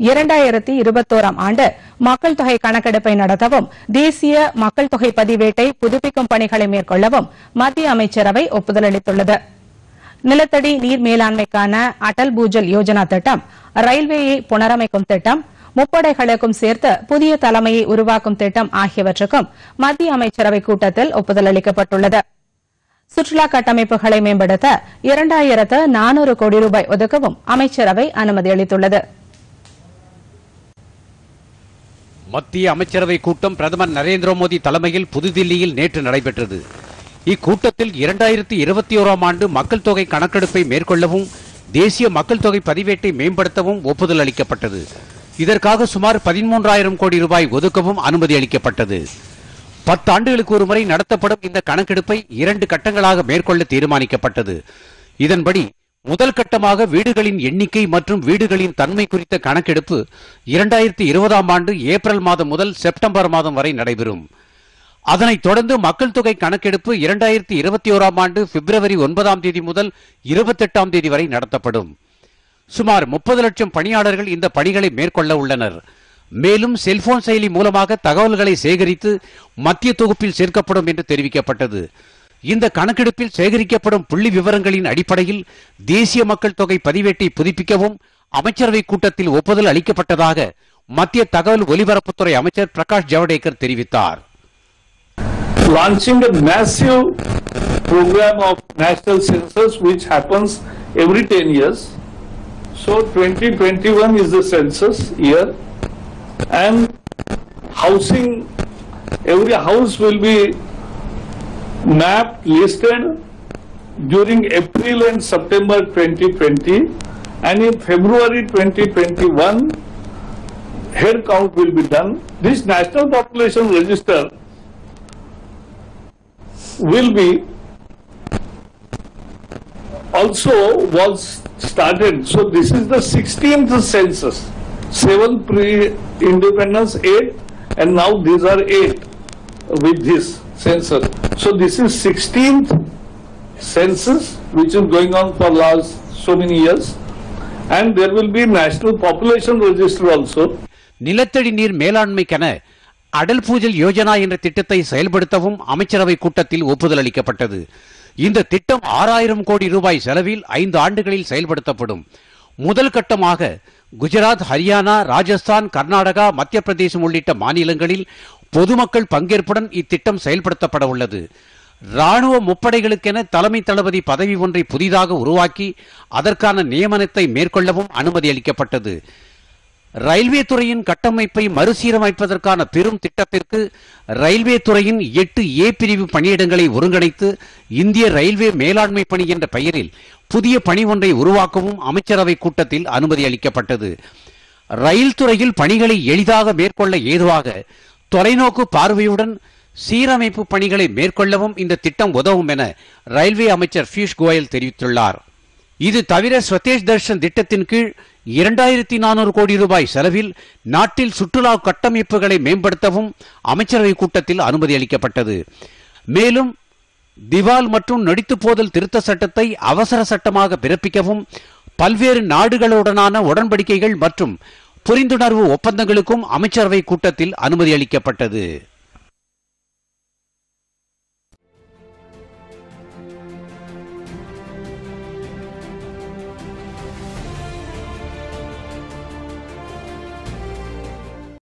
இரண்டாயிரத்தி இருபத்தோராம் ஆண்டு மக்கள் தொகை கணக்கெடுப்பை நடத்தவும் தேசிய மக்கள் தொகை பதிவேட்டை புதுப்பிக்கும் பணிகளை மேற்கொள்ளவும் மத்திய அமைச்சரவை ஒப்புதல் அளித்துள்ளது. நிலத்தடி நீர் மேலாண்மைக்கான அடல் பூஜல் யோஜனா திட்டம் ரயில்வேயை புனரமைக்கும் திட்டம் முப்படைகளுக்கும் சேர்த்து புதிய தலைமையை உருவாக்கும் திட்டம் ஆகியவற்றுக்கும் மத்திய அமைச்சரவை கூட்டத்தில் ஒப்புதல் அளிக்கப்பட்டுள்ளது. சுற்றுலா கட்டமைப்புகளை மேம்படுத்த இரண்டாயிரத்து நானூறு கோடி ரூபாய் ஒதுக்கவும் அமைச்சரவை அனுமதி அளித்துள்ளது. மத்திய அமைச்சரவை கூட்டம் பிரதமர் நரேந்திர மோடி தலைமையில் புதுதில்லியில் நேற்று நடைபெற்றது. இக்கூட்டத்தில் இரண்டாயிரத்தி இருபத்தி ஓராம் ஆண்டு மக்கள் தொகை கணக்கெடுப்பை மேற்கொள்ளவும் தேசிய மக்கள் தொகை பதிவேட்டை மேம்படுத்தவும் ஒப்புதல் அளிக்கப்பட்டது. இதற்காக சுமார் பதிமூன்றாயிரம் கோடி ரூபாய் ஒதுக்கவும் அனுமதி அளிக்கப்பட்டது. பத்தாண்டுகளுக்கு ஒருமுறை நடத்தப்படும் இந்த கணக்கெடுப்பை இரண்டு கட்டங்களாக மேற்கொள்ள தீர்மானிக்கப்பட்டது. இதன்படி முதல் கட்டமாக வீடுகளின் எண்ணிக்கை மற்றும் வீடுகளின் தன்மை குறித்த கணக்கெடுப்பு இரண்டாயிரத்தி இருபதாம் ஆண்டு ஏப்ரல் மாதம் முதல் செப்டம்பர் மாதம் வரை நடைபெறும். அதனைத் தொடர்ந்து மக்கள் தொகை கணக்கெடுப்பு இரண்டாயிரத்தி இருபத்தி ஓராம் ஆண்டு பிப்ரவரி ஒன்பதாம் தேதி முதல் இருபத்தெட்டாம் தேதி வரை நடத்தப்படும். சுமார் முப்பது லட்சம் பணியாளர்கள் இந்த பணிகளை மேற்கொள்ள உள்ளனர். மேலும் செல்போன் செயலி மூலமாக தகவல்களை சேகரித்து மத்திய தொகுப்பில் சேர்க்கப்படும் என்று தெரிவிக்கப்பட்டது. இந்த கணக்கெடுப்பில் சேகரிக்கப்படும் புள்ளி விவரங்களின் அடிப்படையில் தேசிய மக்கள் தொகை பதிவேட்டை புதுப்பிக்கவும் அமைச்சரவை கூட்டத்தில் ஒப்புதல் அளிக்கப்பட்டதாக மத்திய தகவல் ஒலிபரப்புத்துறை அமைச்சர் பிரகாஷ் ஜவடேகர் தெரிவித்தார் launching a massive program of national census which happens every 10 years. So 2021 is the census year and housing, every house will be mapped, listed during April and September 2020 and in February 2021 head count will be done. This national population register will be also was started. So this is the 16th census. Seven pre-independence, eight, and now these are eight with this census. So this is 16th census which is going on for last so many years. And there will be national population register also. நிலத்தடி நீர் மேலாண்மைக்கென அடல் பூஜல் யோஜனா என்ற திட்டத்தை செயல்படுத்தவும் அமைச்சரவை கூட்டத்தில் ஒப்புதல் அளிக்கப்பட்டது இந்த திட்டம் ஆறாயிரம் கோடி ரூபாய் செலவில் ஐந்து ஆண்டுகளில் செயல்படுத்தப்படும் முதல் கட்டமாக குஜராத் ஹரியானா ராஜஸ்தான் கர்நாடகா மத்திய பிரதேசம் உள்ளிட்ட மாநிலங்களில் பொதுமக்கள் பங்கேற்புடன் இத்திட்டம் செயல்படுத்தப்பட உள்ளது. ராணுவ முப்படைகளுக்கென தலைமை தளபதி பதவி ஒன்றை புதிதாக உருவாக்கி அதற்கான நியமனத்தை மேற்கொள்ளவும் அனுமதி அளிக்கப்பட்டது. ரயில்வே துறையின் கட்டமைப்பை மறுசீரமைப்பதற்கான பெரும் திட்டத்திற்கு ரயில்வே துறையின் எட்டு ஏ பிரிவு பணியிடங்களை ஒருங்கிணைத்து இந்திய ரயில்வே மேலாண்மை பணி என்ற பெயரில் புதிய பணி ஒன்றை உருவாக்கவும் அமைச்சரவை கூட்டத்தில் அனுமதி அளிக்கப்பட்டது. ரயில் துறையில் பணிகளை எளிதாக மேற்கொள்ள ஏதுவாக தொலைநோக்கு பார்வையுடன் சீரமைப்பு பணிகளை மேற்கொள்ளவும் இந்த திட்டம் உதவும் என ரயில்வே அமைச்சர் பியூஷ் கோயல் தெரிவித்துள்ளார். இது தவிர ஸ்வதேஷ் தர்ஷன் திட்டத்தின் கீழ் இரண்டாயிரத்தி நானூறு கோடி ரூபாய் செலவில் நாட்டில் சுற்றுலா கட்டமைப்புகளை மேம்படுத்தவும் அமைச்சரவை கூட்டத்தில் அனுமதி அளிக்கப்பட்டது. மேலும் திவால் மற்றும் நடித்து போதல் திருத்த சட்டத்தை அவசர சட்டமாக பிறப்பிக்கவும் பல்வேறு நாடுகளுடனான உடன்படிக்கைகள் மற்றும் புரிந்துணர்வு ஒப்பந்தங்களுக்கும் அமைச்சரவை கூட்டத்தில் அனுமதி அளிக்கப்பட்டது.